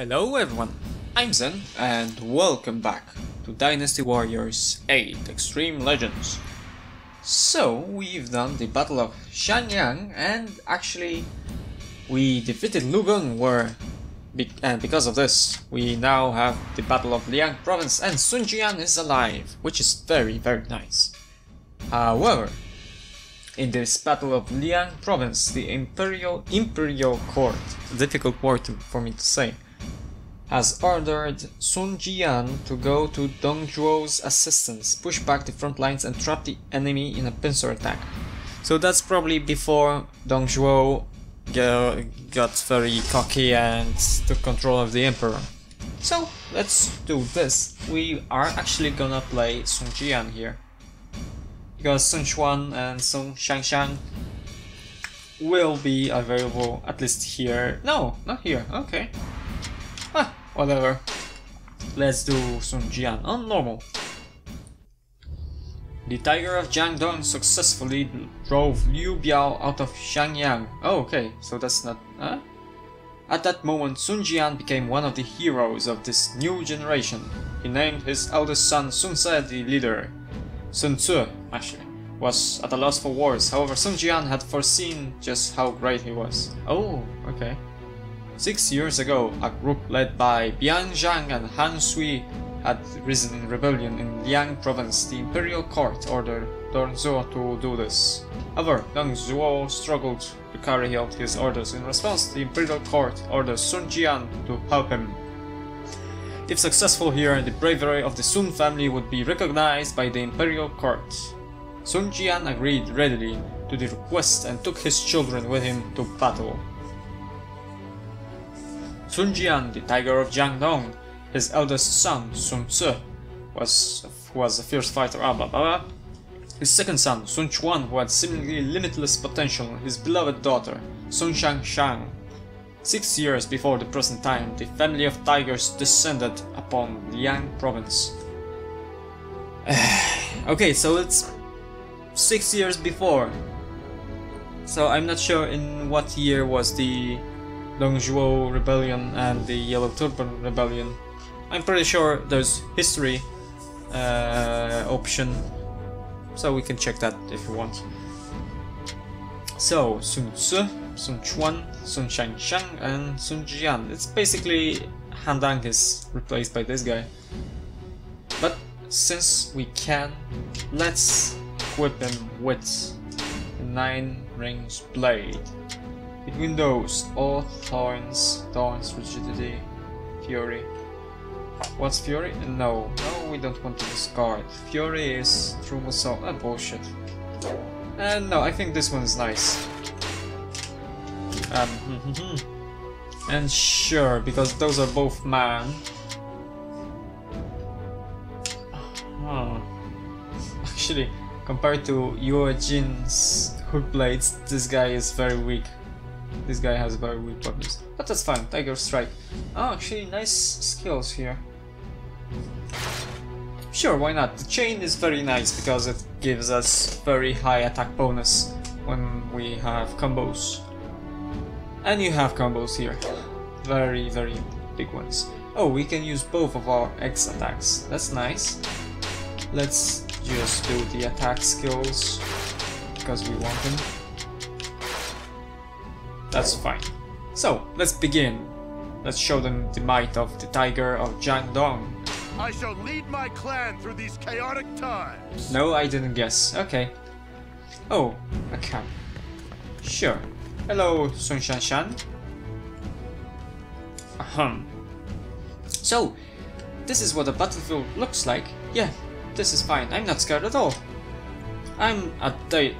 Hello everyone, I'm Zen and welcome back to Dynasty Warriors 8 Extreme Legends. So, we've done the Battle of Xiangyang and actually we defeated Lu Gong where and because of this we now have the Battle of Liang Province and Sun Jian is alive, which is very very nice. However, in this Battle of Liang Province, the Imperial Imperial Court, difficult word for me to say, has ordered Sun Jian to go to Dong Zhuo's assistance, push back the front lines and trap the enemy in a pincer attack. So that's probably before Dong Zhuo got very cocky and took control of the Emperor. So let's do this. We are actually gonna play Sun Jian here because Sun Quan and Sun Shangxiang will be available at least here. No, not here. Okay. Whatever. Let's do Sun Jian on normal. The Tiger of Jiangdong successfully drove Liu Biao out of Xiangyang. Oh, okay, so that's not... Huh? At that moment, Sun Jian became one of the heroes of this new generation. He named his eldest son Sun Ce the leader. Sun Ce, actually, was at a loss for words, however Sun Jian had foreseen just how great he was. Oh, okay. Six years ago, a group led by Bian Zhang and Han Sui had risen in rebellion in Liang province. The imperial court ordered Dong Zhuo to do this. However, Dong Zhuo struggled to carry out his orders. In response, the imperial court ordered Sun Jian to help him if successful here, the bravery of the Sun family would be recognized by the imperial court. Sun Jian agreed readily to the request and took his children with him to battle. Sun Jian, the tiger of Jiangdong, his eldest son, Sun Ce, was, was a fierce fighter, ah, blah, blah, blah. His second son, Sun Quan, who had seemingly limitless potential, his beloved daughter, Sun Shangxiang, Six years before the present time, the family of tigers descended upon Liang province. okay, so it's six years before. So I'm not sure in what year was the Dongzhuo rebellion and the Yellow Turban rebellion. I'm pretty sure there's history uh, option, so we can check that if you want. So, Sun Ce Sun Quan, Sun Shangxiang, and Sun Jian. It's basically Han Dang is replaced by this guy. But since we can, let's equip him with the 9 rings blade. Between those, all thorns, thorns, rigidity, fury. What's fury? No, no, we don't want to discard. Fury is true assault. Ah, bullshit. And no, I think this one's nice. Um, and sure, because those are both man. Oh. Actually, compared to Yue Jin's hook blades, this guy is very weak. This guy has very weak weapons. But that's fine, Tiger Strike. Oh, actually, nice skills here. Sure, why not? The chain is very nice because it gives us very high attack bonus when we have combos. And you have combos here. Very, very big ones. Oh, we can use both of our X attacks. That's nice. Let's just do the attack skills because we want them. That's fine. So, let's begin. Let's show them the might of the Tiger of Jiangdong. I shall lead my clan through these chaotic times. No, I didn't guess. Okay. Oh, a. Sure. Hello, Sun Shangxiang. Ahem. So, this is what a battlefield looks like. Yeah, this is fine. I'm not scared at all. I'm a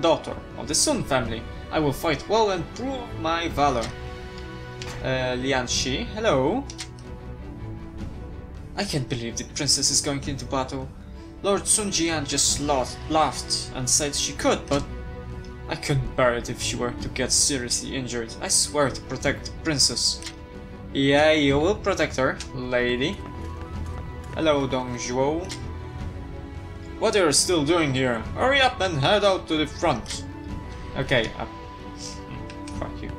daughter of the Sun family. I will fight well and prove my valor. Uh, Lian Shi, hello. I can't believe the princess is going into battle. Lord Sun Jian just laughed and said she could, but I couldn't bear it if she were to get seriously injured. I swear to protect the princess. Yeah, you will protect her, lady. Hello, Dong Zhuo. What are you still doing here? Hurry up and head out to the front. Okay, uh, fuck you.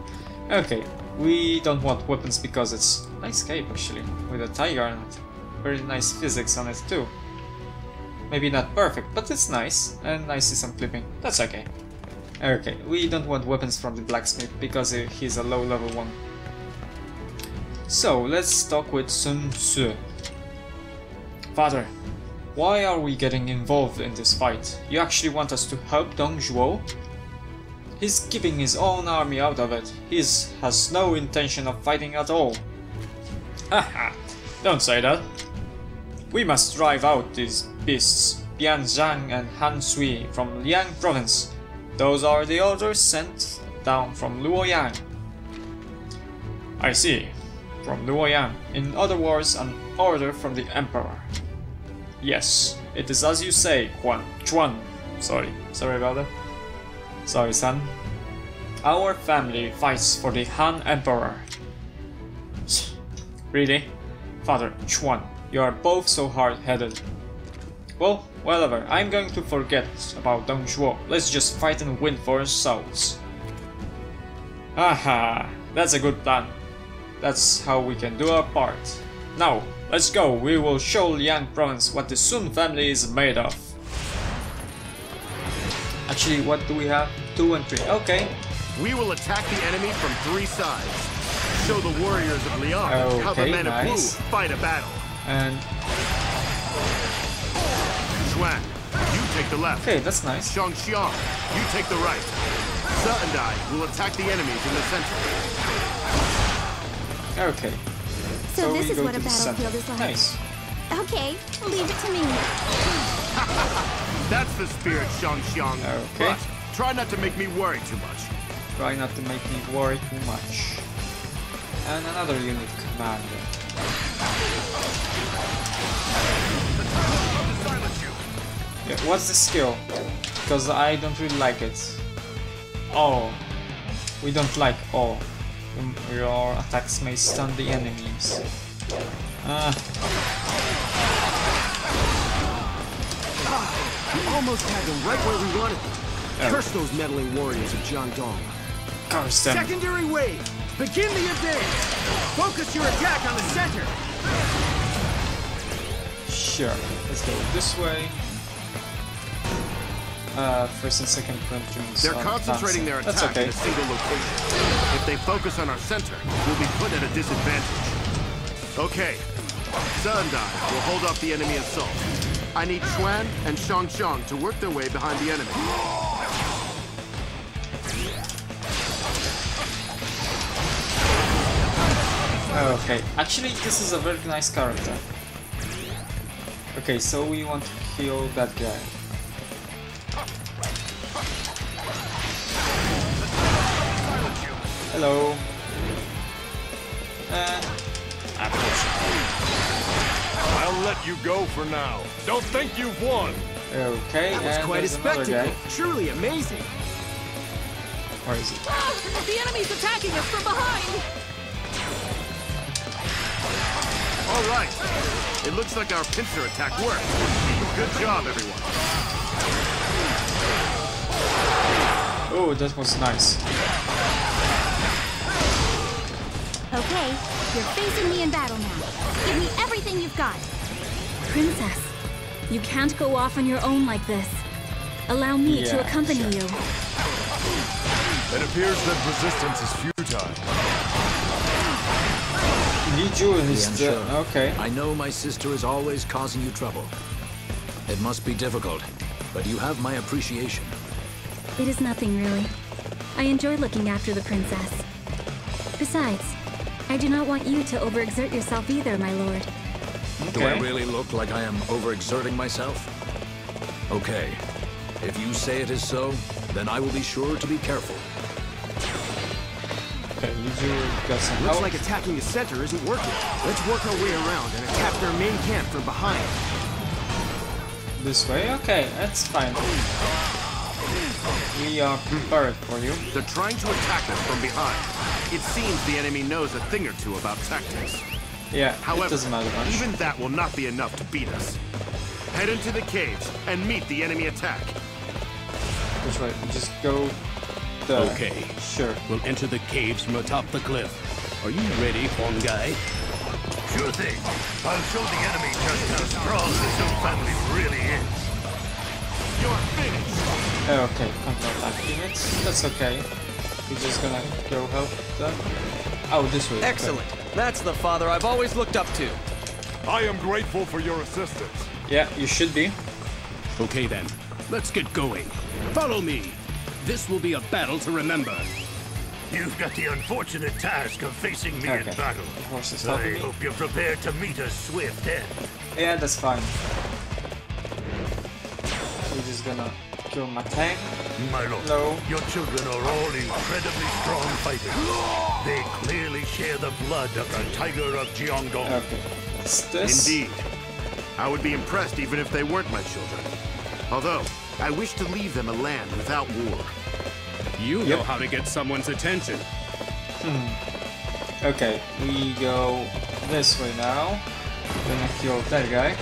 Okay, We don't want weapons because it's nice cape actually, with a tiger it. Very nice physics on it too. Maybe not perfect, but it's nice, and I see some clipping. That's okay. Okay, we don't want weapons from the blacksmith because he's a low level one. So, let's talk with Sun Ce. Father, why are we getting involved in this fight? You actually want us to help Dong Zhuo? He's keeping his own army out of it. He has no intention of fighting at all. Haha, don't say that. We must drive out these beasts, Bian Zhang and Han Sui from Liang province. Those are the orders sent down from Luoyang. I see. From Luoyang. In other words, an order from the Emperor. Yes, it is as you say, Quan. Chuan. Sorry, sorry about that. Sorry, son. Our family fights for the Han Emperor. really? Father, Chuan, you are both so hard-headed. Well, whatever, I'm going to forget about Dong Zhuo. Let's just fight and win for ourselves. Aha, that's a good plan. That's how we can do our part. Now, let's go. We will show Liang province what the Sun family is made of. Actually, what do we have? Two and three. Okay. We will attack the enemy from three sides. Show the warriors of Liang okay, how the men nice. of Wu fight a battle. And Quan, you take the left. okay, that's nice. Shang Xiang, you take the right. Sa and I will attack the enemies in the center. Okay. So, we this is what a to the center. battlefield is like. Nice. Okay, leave it to me. That's the spirit, Shang Xiang. Okay. But try not to make me worry too much. Try not to make me worry too much. And another unit commander. Yeah, what's the skill? Because I don't really like it. Oh. We don't like all. Um, Your attacks may stun the enemies. Ah, We almost had them right where we wanted them. Oh. Curse those meddling warriors of curse them. Secondary wave! Begin the advance! Focus your attack on the center! Sure. Let's go this way. Uh, first and second platoons. They're concentrating their attack in a single location. If they focus on our center, we'll be put at a disadvantage. Okay. And will hold off the enemy assault. I need Quan and Shang Xiang to work their way behind the enemy. Oh, okay, actually this is a very nice character. Okay, so we want to kill that guy. Hello. And let you go for now. Don't think you've won. okay, That was and quite a spectacle. Truly amazing. Where is he? Ah, the enemy's attacking us from behind! All right. It looks like our pincer attack worked. Good job, everyone. Oh, that was nice. Okay, you're facing me in battle now. Give me everything you've got. Princess, you can't go off on your own like this. Allow me to accompany sure. you. It appears that resistance is futile. Li Jun is Lian the... Sheng, Okay. I know my sister is always causing you trouble. It must be difficult, but you have my appreciation. It is nothing really. I enjoy looking after the princess. Besides, I do not want you to overexert yourself either, my lord. Do I really look like I am overexerting myself? Okay. If you say it is so, then I will be sure to be careful. Okay, Li got some Looks like attacking the center isn't working. Let's work our way around and attack their main camp from behind. This way? Okay, that's fine. We are prepared for you. They're trying to attack us from behind. It seems the enemy knows a thing or two about tactics. Yeah, it However, doesn't matter much. even that will not be enough to beat us. Head into the caves and meet the enemy attack. That's right. Just go there. Okay. Sure. We'll enter the caves from atop the cliff. Are you ready, Huang Gai? Sure thing. I'll show the enemy just how strong the Zhou family really is. You're finished. Oh, okay, counter attack units. That's okay. We're just gonna go help them. Oh, this way. okay. Excellent. That's the father I've always looked up to. I am grateful for your assistance. Yeah, you should be. Okay then, let's get going. Follow me. This will be a battle to remember. You've got the unfortunate task of facing me Okay. in battle. The horse is I me. hope you're prepared to meet a swift end. Yeah, that's fine. We're just gonna kill my tank. My lord, Hello. your children are all incredibly strong fighters. They clearly share the blood of the Tiger of Jiangdong. Okay. What's this? Indeed. I would be impressed even if they weren't my children. Although, I wish to leave them a land without war. You know Yep. how to get someone's attention. Hmm. Okay, we go this way now. Gonna kill that guy.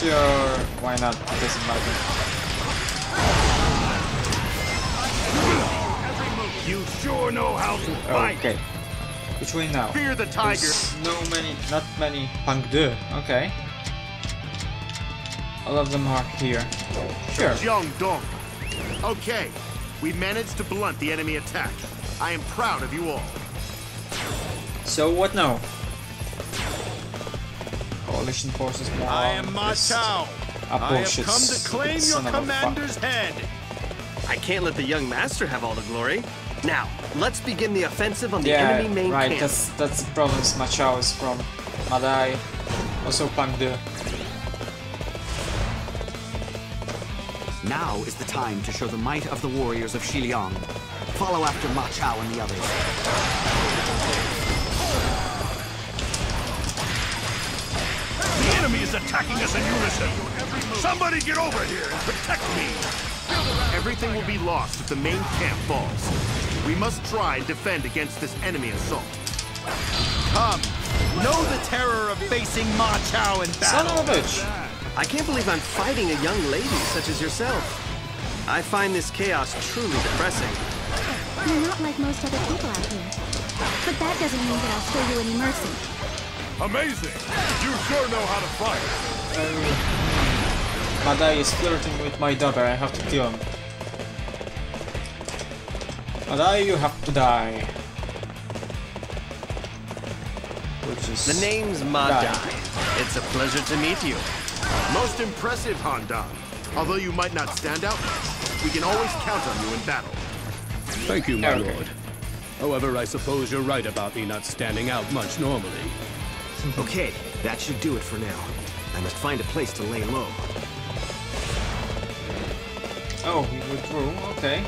Sure. Why not? It doesn't matter. You sure know how to fight. Okay. Which way now? Fear the tiger. There's no many, not many Pang De. Okay. All of them are here. Sure. Jiangdong. Okay, we managed to blunt the enemy attack. I am proud of you all. So what now? Coalition forces more I am Ma armed. Chao. I have come to claim your son of a fuck. commander's head. I can't let the young master have all the glory. Now, let's begin the offensive on the Yeah, enemy main right. camp. That's that's the problem. Ma Chao is from Ma Dai, also Pang De. Now is the time to show the might of the warriors of Xiliang. Follow after Ma Chao and the others. Is attacking us in unison. Somebody get over here and protect me. Everything will be lost if the main camp falls. We must try and defend against this enemy assault. Come, know the terror of facing Ma Chao in Son of a bitch! I can't believe I'm fighting a young lady such as yourself. I find this chaos truly depressing. You're not like most other people out here. But that doesn't mean that I'll show you any mercy. Amazing. You sure know how to fight. Um, my Ma Dai is flirting with my daughter. I have to kill him. Ma Dai, you have to die. Which is The name's Ma Dai. Die. It's a pleasure to meet you. Most impressive, Han Dang. Although you might not stand out we can always count on you in battle. Thank you, my Okay. lord. However, I suppose you're right about me not standing out much normally. Mm-hmm. Okay, that should do it for now. I must find a place to lay low. Oh, he withdrew. Okay.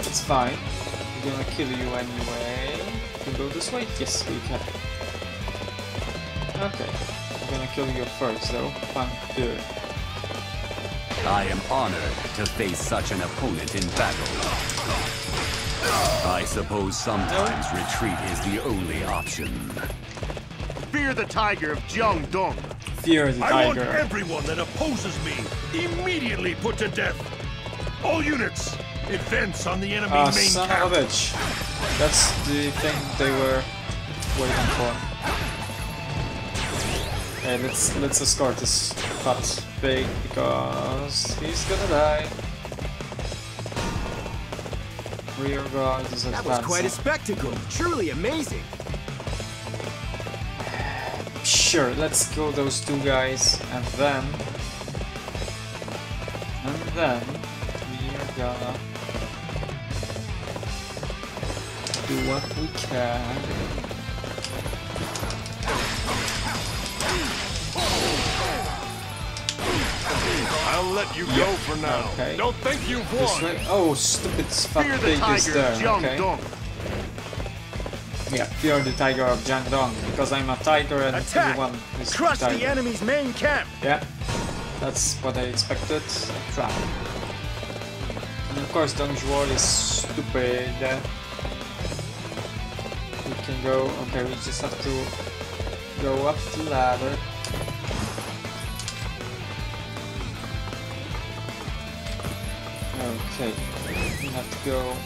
It's fine. We're gonna kill you anyway. Can we go this way? Yes, we can. Okay. I'm gonna kill you first, though. Fun. Good. I am honored to face such an opponent in battle. I suppose sometimes retreat is the only option. Fear the tiger of Jiangdong. Fear the Tiger. I want everyone that opposes me immediately put to death. All units, advance on the enemy Ah, main son camp. of a bitch. That's the thing they were waiting for. Okay, let's let's escort this fat pig because he's gonna die. Rear guard is That was quite a spectacle. Truly amazing. Sure, let's kill those two guys and then and then we are gonna do what we can. I'll let you go for now. Okay. Don't think you've won. Oh, stupid the pig is there. Okay. Yeah, fear the Tiger of Jiangdong, because I'm a tiger and Attack! everyone is Crush tiger. the enemy's main camp! Yeah, that's what I expected. Trap. And of course Dong Zhuo is stupid. We can go... okay, we just have to go up the ladder. Okay, we have to go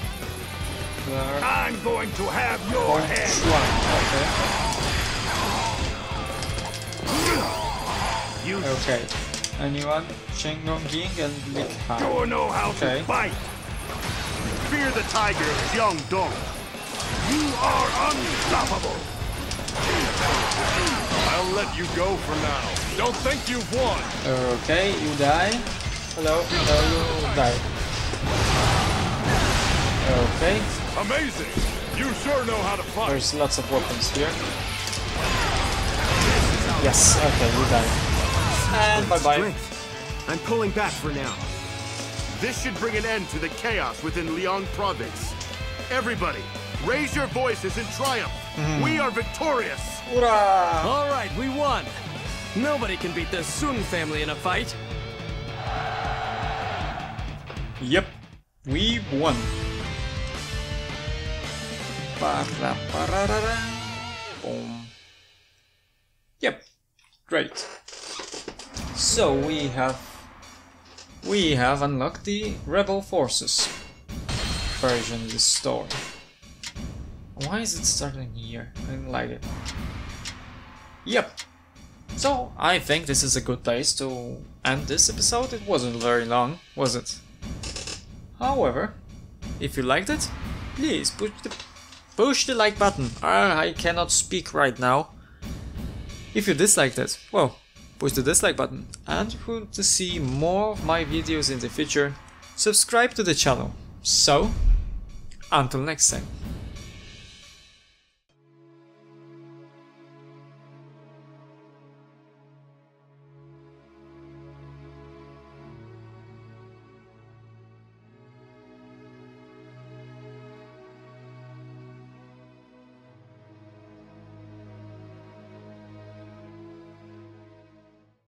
there. I'm going to have your Point head. Chuan, You okay. Okay. Anyone? Shengon King and Lik Han. sure know how Okay. to fight. Fear the tiger of Jiangdong. You are unstoppable. I'll let you go for now. Don't think you've won. Okay, you die. Hello, no, you die. Okay, Amazing. You sure know how to fight. there's lots of weapons here. Yes, okay, you die. And um, bye bye. Strength. I'm pulling back for now. This should bring an end to the chaos within Liang province. Everybody, raise your voices in triumph. Mm-hmm. We are victorious. Hurrah! All right, we won. Nobody can beat the Sun family in a fight. Yep, we won. Boom. Yep, great. So we have we have unlocked the rebel forces version of the story. Why is it starting here? I didn't like it. Yep. So I think this is a good place to end this episode. It wasn't very long, was it? However, if you liked it, please push the push the like button. Ah, I cannot speak right now. If you disliked it, well, push the dislike button. And if you want to see more of my videos in the future, subscribe to the channel. So, until next time.